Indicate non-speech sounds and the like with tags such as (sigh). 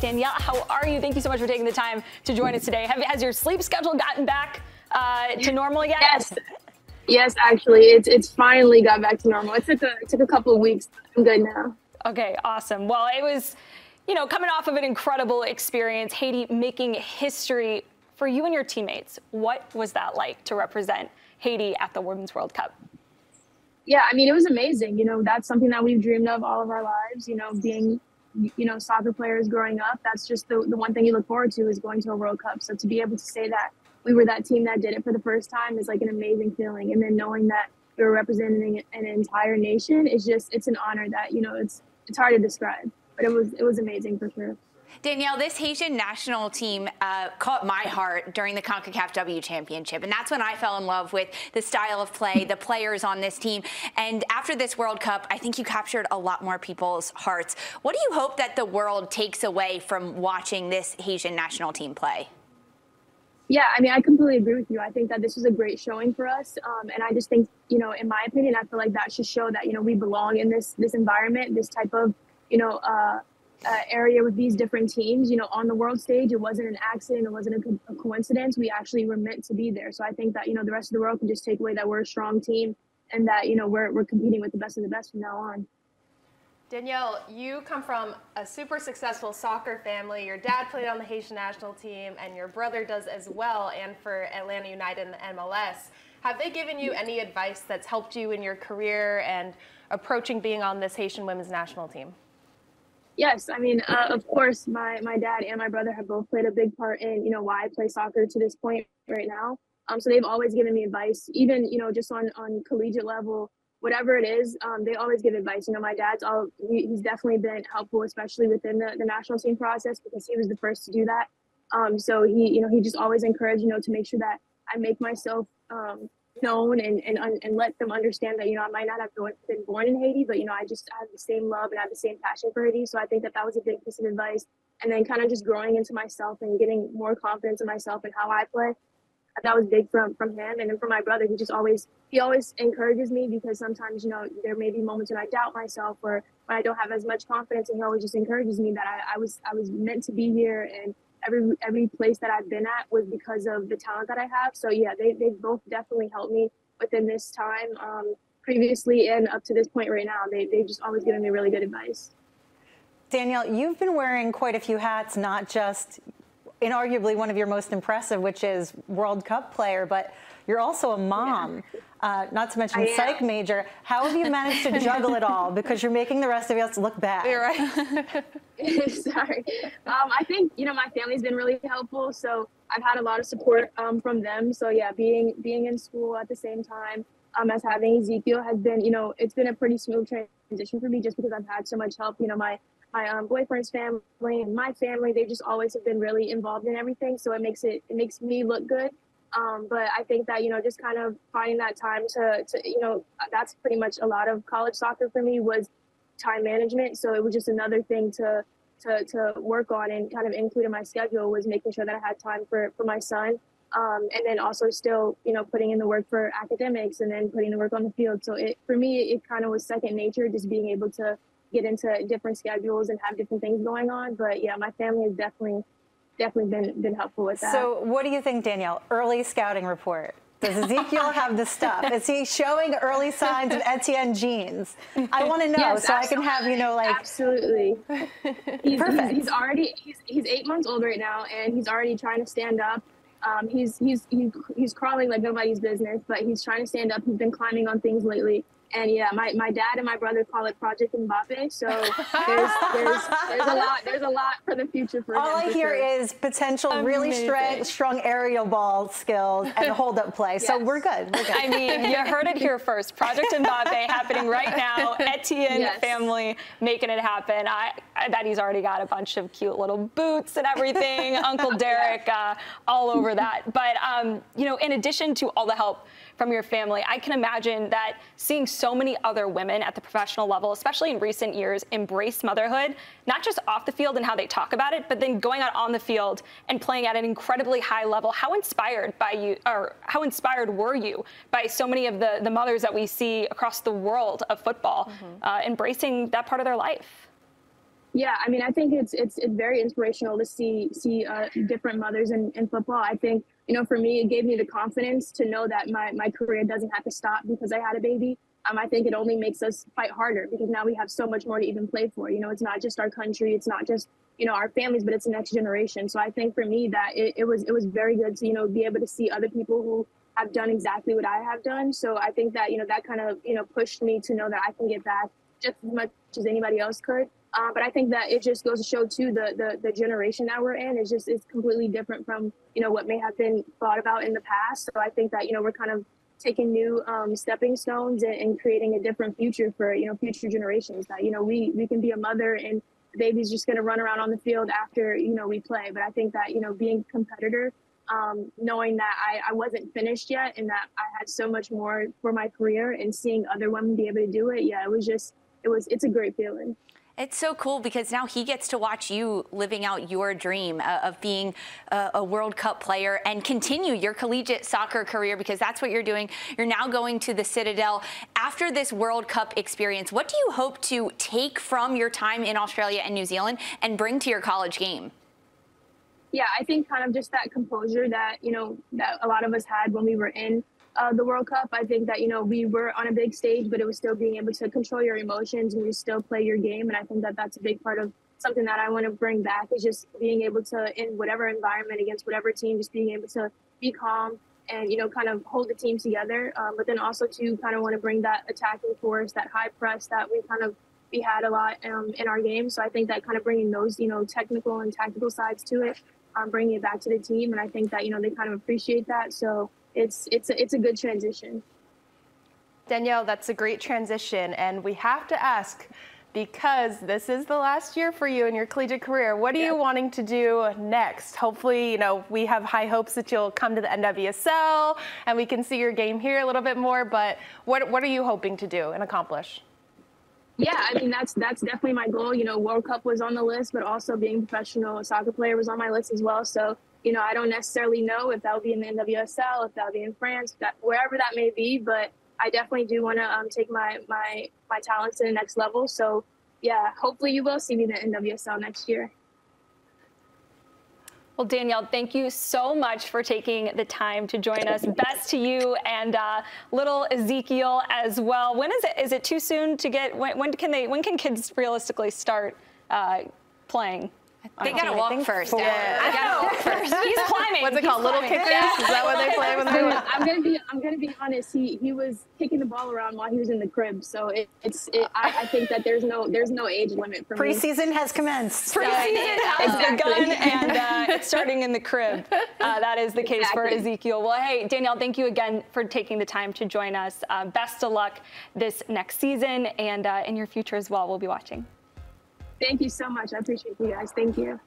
Danielle, how are you? Thank you so much for taking the time to join us today. Have, has your sleep schedule gotten back uh, to normal yet? Yes. Yes, actually, it's it's finally got back to normal. It took a it took a couple of weeks. I'm good now. Okay, awesome. Well, it was, you know, coming off of an incredible experience, Haiti making history for you and your teammates. What was that like to represent Haiti at the Women's World Cup? Yeah, I mean, it was amazing. You know, that's something that we've dreamed of all of our lives. You know, being you know soccer players growing up that's just the, the one thing you look forward to is going to a world cup. So to be able to say that we were that team that did it for the first time is like an amazing feeling. And then knowing that we were representing an entire nation is just it's an honor that you know it's it's hard to describe but it was it was amazing for sure Danielle, this Haitian national team uh, caught my heart during the CONCACAF W Championship. And that's when I fell in love with the style of play, the players on this team. And after this World Cup, I think you captured a lot more people's hearts. What do you hope that the world takes away from watching this Haitian national team play? Yeah, I mean, I completely agree with you. I think that this was a great showing for us, um, and I just think, you know, in my opinion, I feel like that should show that you know we belong in this this environment, this type of, you know, uh, uh, area with these different teams. You know, on the world stage, it wasn't an accident, it wasn't a, co- a, coincidence. We actually were meant to be there. So I think that you know the rest of the world can just take away that we're a strong team and that you know we're we're competing with the best of the best from now on. Danielle, you come from a super successful soccer family. Your dad played on the Haitian national team, and your brother does as well, and for Atlanta United in the MLS. Have they given you any advice that's helped you in your career and approaching being on this Haitian women's national team? Yes, I mean, uh, of course, my my dad and my brother have both played a big part in you know why I play soccer to this point right now. Um, so they've always given me advice, even you know just on on collegiate level, whatever it is. Um, they always give advice. You know, my dad's all he's definitely been helpful, especially within the, the national team process because he was the first to do that. Um, so he you know he just always encouraged you know to make sure that I make myself um, known and, and and let them understand that you know I might not have been born in Haiti, but you know I just have the same love and I have the same passion for Haiti. So I think that that was a big piece of advice. And then kind of just growing into myself and getting more confidence in myself and how I play. That was big from from him, and then from my brother. He just always he always encourages me because sometimes you know there may be moments when I doubt myself or when I don't have as much confidence, and he always just encourages me that I, I was I was meant to be here and every every place that I've been at was because of the talent that I have. So yeah, they they both definitely helped me within this time, um, previously and up to this point right now. They they just always given me really good advice. Danielle, you've been wearing quite a few hats, not just inarguably one of your most impressive, which is World Cup player, but you're also a mom, yeah. uh, not to mention psych major. How have you managed to juggle it all? Because you're making the rest of us look bad. You're right. (laughs) (laughs) Sorry. Um, I think you know my family's been really helpful, so I've had a lot of support um, from them. So yeah, being being in school at the same time um, as having Ezekiel has been you know it's been a pretty smooth transition for me just because I've had so much help. You know my my um, boyfriend's family and my family they just always have been really involved in everything, so it makes it it makes me look good. Um, but I think that you know just kind of finding that time to to you know that's pretty much a lot of college soccer for me was time management. So it was just another thing to to to work on and kind of include in my schedule was making sure that I had time for for my son. Um, and then also still, you know, putting in the work for academics and then putting the work on the field. So it for me, it kind of was second nature, just being able to get into different schedules and have different things going on. But yeah, my family has definitely definitely been been helpful with that. So what do you think, Danielle? Early scouting report. Does (laughs) Ezekiel have the stuff? Is he showing early signs of Etienne genes? I want to know yes, so I can have you know like absolutely. (laughs) He's, Perfect. He's, he's already he's, he's eight months old right now, and he's already trying to stand up. Um, he's he's he's he's crawling like nobody's business, but he's trying to stand up. He's been climbing on things lately. And yeah, my, my dad and my brother call it Project Mbappe. So (laughs) there's, there's, there's a lot there's a lot for the future for All him. I hear sure. is potential Amazing. really strong, strong aerial ball skills and hold up play. yes. So we're good. We're good. I mean, you heard it here first. Project Mbappe happening right now. (laughs) Etienne yes. family making it happen. I, I bet he's already got a bunch of cute little boots and everything. (laughs) Uncle Derrick uh, all over that. But um, you know, in addition to all the help from your family, I can imagine that seeing so many other women at the professional level, especially in recent years, embrace motherhood, not just off the field and how they talk about it, but then going out on the field and playing at an incredibly high level. How inspired by you, or how inspired were you by so many of the, the mothers that we see across the world of football mm-hmm. uh, embracing that part of their life? Yeah, I mean, I think it's it's it's very inspirational to see see uh, different mothers in, in football. I think you know, for me, it gave me the confidence to know that my my career doesn't have to stop because I had a baby. Um, I think it only makes us fight harder because now we have so much more to even play for. You know, it's not just our country, it's not just you know our families, but it's the next generation. So I think for me that it, it was it was very good to you know be able to see other people who have done exactly what I have done. So I think that you know that kind of you know pushed me to know that I can get back just as much as anybody else could. Uh, but I think that it just goes to show too the, the the generation that we're in is just is completely different from you know what may have been thought about in the past. So I think that you know we're kind of taking new um, stepping stones and, and, creating a different future for you know future generations. That you know we we can be a mother and the baby's just going to run around on the field after you know we play. But I think that you know being competitor, um, knowing that I, I wasn't finished yet and that I had so much more for my career and seeing other women be able to do it, yeah, it was just it was it's a great feeling. It's so cool because now he gets to watch you living out your dream uh, of being a, a, World Cup player and continue your collegiate soccer career because that's what you're doing. You're now going to the Citadel. After this World Cup experience, what do you hope to take from your time in Australia and New Zealand and bring to your college game? Yeah, I think kind of just that composure that, you know, that a lot of us had when we were in uh, the World Cup. I think that you know we were on a big stage, but it was still being able to control your emotions and you still play your game. And I think that that's a big part of something that I want to bring back is just being able to in whatever environment against whatever team, just being able to be calm and you know kind of hold the team together. Um, but then also to kind of want to bring that attacking force, that high press that we kind of we had a lot um, in our game. So I think that kind of bringing those you know technical and tactical sides to it, um, bringing it back to the team, and I think that you know they kind of appreciate that. So it's it's a, it's a good transition. Danielle, that's a great transition, and we have to ask because this is the last year for you in your collegiate career. What are you wanting to do next? Hopefully, you know, we have high hopes that you'll come to the NWSL and we can see your game here a little bit more, but what what are you hoping to do and accomplish? Yeah, I mean that's that's definitely my goal. You know, World Cup was on the list, but also being a professional soccer player was on my list as well. So you know, I don't necessarily know if that'll be in the NWSL, if that'll be in France, that, wherever that may be. But I definitely do want to um, take my my my talents to the next level. So yeah, hopefully you will see me in the NWSL next year. Well, Danielle, thank you so much for taking the time to join us. Best to you and uh, little Ezekiel as well. When is it? Is it too soon to get? When, when can they? When can kids realistically start uh, playing? They gotta walk first. Yeah. I gotta walk (laughs) first. He's climbing. What's it called? Little kickers? Is that what they play when they're? I'm gonna be. I'm gonna be honest. He he was kicking the ball around while he was in the crib. So it, it's. It, I, I, think that there's no there's no age limit for Preseason me. has commenced. Preseason has exactly. begun, and uh, it's starting in the crib. (laughs) Uh, that is the case exactly. for Ezekiel. Well, hey Danielle, thank you again for taking the time to join us. Uh, best of luck this next season and uh, in your future as well. We'll be watching. Thank you so much. I appreciate you guys. Thank you.